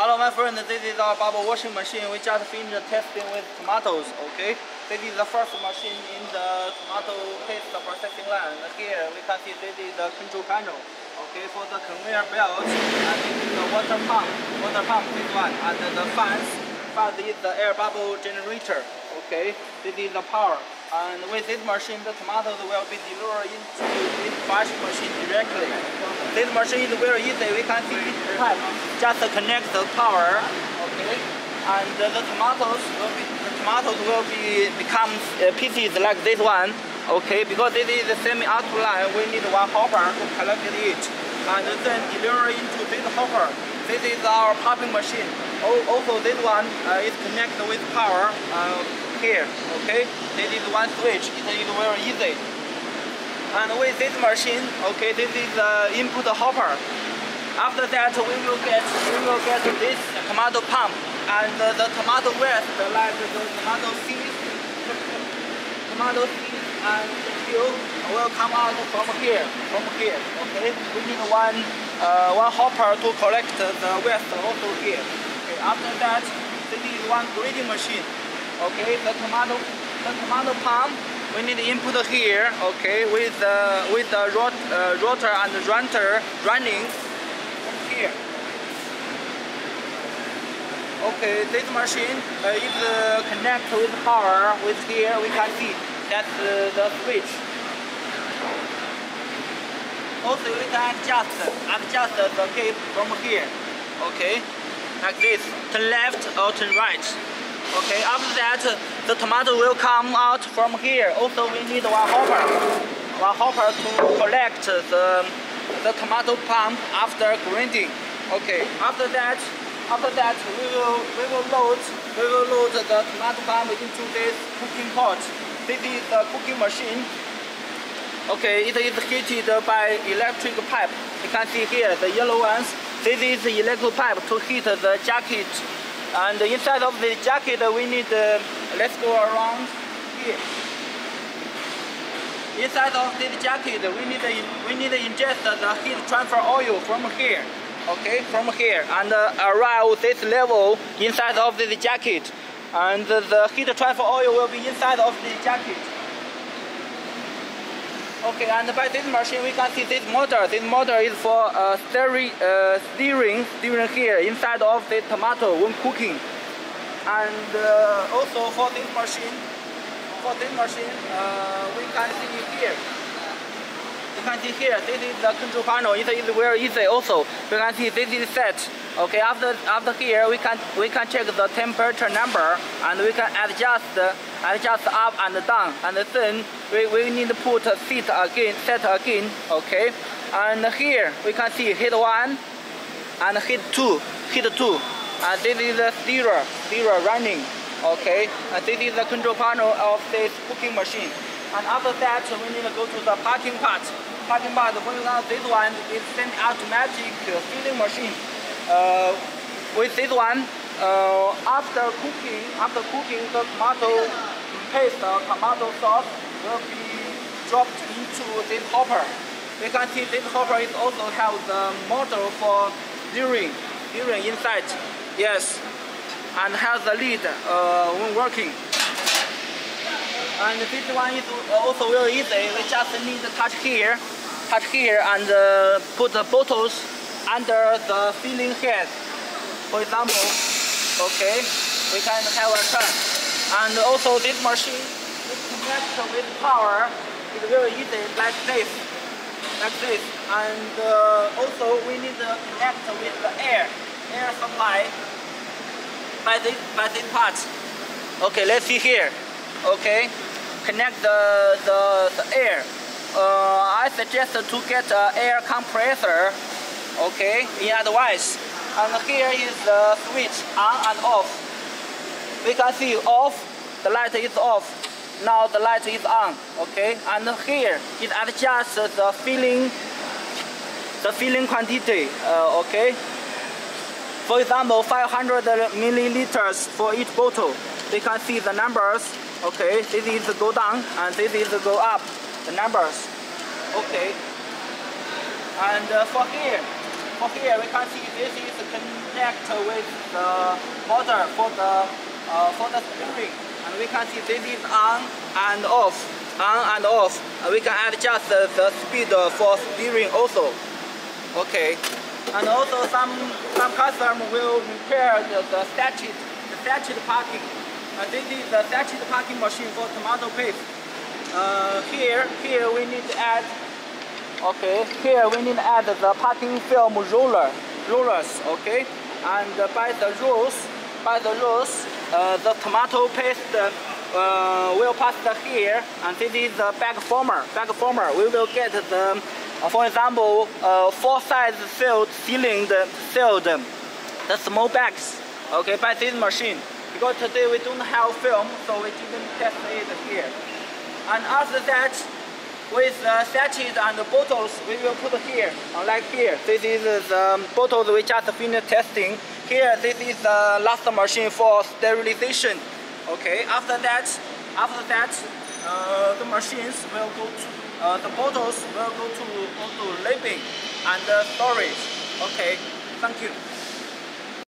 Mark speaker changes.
Speaker 1: Hello my friend, this is our bubble washing machine. We just finished testing with tomatoes, okay? This is the first machine in the tomato paste processing line. Here we can see this is the control panel, okay, for the conveyor belt. And this is the water pump, water pump, this one. And the fans, fans is the air bubble generator, okay? This is the power. And with this machine, the tomatoes will be delivered into this washing machine directly. This machine is very easy. We can see this pipe just connect the power, okay? And the tomatoes will be the tomatoes will be become uh, pieces like this one, okay? Because this is the semi-auto line, we need one hopper to collect it, and then deliver into this hopper. This is our pulping machine. Also, this one uh, is connected with power. Uh, here, okay? This is one switch, it is very easy. And with this machine, okay, this is the input hopper. After that, we will get we will get this tomato pulp and the, the tomato waste, like the tomato seeds, tomato seeds and peel will come out from here, from here. Okay, we need one uh, one hopper to collect the waste also here. Okay, after that, this is one grinding machine. Okay, the tomato, the tomato pulp, we need input here. Okay, with the with the rot, uh, rotor and runner running here. Okay, this machine uh, is uh, connected with power. With here, we can see that's uh, the switch. Also, we can adjust adjust the cape from here. Okay, like this, turn left or turn right. Okay, after that, the tomato will come out from here. Also, we need one hopper, one hopper to collect the, the tomato pulp after grinding. Okay, after that, after that, we will we will load we will load the tomato pulp into this cooking pot. This is the cooking machine. Okay, it is heated by electric pipe. You can see here the yellow ones. This is the electric pipe to heat the jacket and inside of the jacket, we need, uh, let's go around here. Inside of this jacket, we need, to, we need to ingest the heat transfer oil from here. Okay, from here, and uh, arrive this level inside of this jacket. And the heat transfer oil will be inside of the jacket. Okay, and by this machine we can see this motor. This motor is for uh, steering, uh, steering, steering here inside of the tomato when cooking. And uh, also for this machine, for this machine, uh, we can see here. You can see here, this is the control panel. It is very easy also. You can see this is set. Okay, after after here we can we can check the temperature number and we can adjust adjust up and down and then we, we need to put seat again set again okay and here we can see hit one and hit two hit two and this is zero zero running okay and this is the control panel of this cooking machine and after that we need to go to the parking part parking part when this one is semi-automatic filling machine uh, with this one, uh, after cooking, after cooking, the tomato paste, the tomato sauce will be dropped into this hopper. You can see this hopper is also have the motor for stirring, stirring inside. Yes, and has the lid uh, when working. And this one is also very easy. We just need to touch here, touch here, and uh, put the bottles under the filling head. For example, okay, we can have a turn. And also this machine is connected with power. It's very easy like this, like this. And uh, also we need to connect with the air, air supply by this, by this part. Okay, let's see here. Okay, connect the, the, the air. Uh, I suggest to get an air compressor okay? In advice and here is the switch on and off. We can see off the light is off. Now the light is on okay? And here it adjusts the filling the filling quantity uh, okay? For example 500 milliliters for each bottle. We can see the numbers okay this is go down and this is go up the numbers okay and uh, for here for here we can see this is connect with the motor for the uh, for the steering, and we can see this is on and off, on and off. And we can adjust the, the speed for steering also. Okay, and also some some customer will repair the, the statute the statute parking. Uh, this is the statute parking machine for tomato paste. Uh, here here we need to add okay here we need to add the packing film roller rollers okay? And by the rules by the rules uh, the tomato paste uh, will pass here and this is the bag former bag former. We will get the uh, for example uh, four size filled sealing the filled the small bags okay by this machine because today we don't have film so we didn't test it here and after that with the sachets and the bottles we will put here, like here. This is the bottles we just finished testing. Here, this is the last machine for sterilization. Okay, after that, after that, uh, the machines will go to, uh, the bottles will go to, go to labeling and uh, storage. Okay, thank you.